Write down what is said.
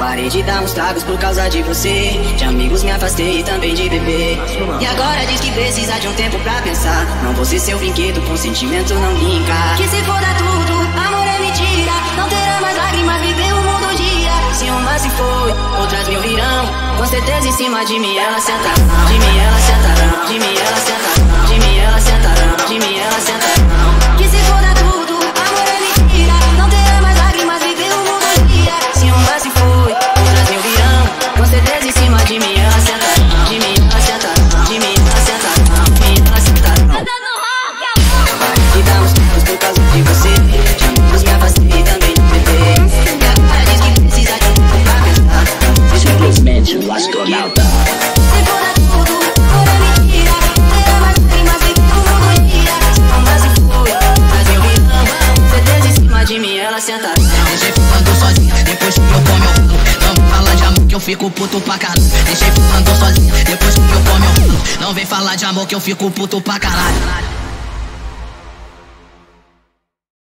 Parei de dar uns tragos por causa de você. De amigos me afastei e também de beber. E agora diz que precisa de um tempo pra pensar. Não vou ser seu brinquedo, com sentimento não brinca. Que se foda tudo, amor é mentira. Não terá mais lágrimas, viver o mundo dia. Se uma se foi, outras mil virão. Com certeza em cima de mim ela sentarão. De mim ela sentarão. Certeza em cima de mim, ela senta Deixei ficando sozinha, depois que eu como eu pulo Não vem falar de amor que eu fico puto pra caralho. Deixei ficando sozinha, depois que eu como eu pulo Não vem falar de amor que eu fico puto pra caralho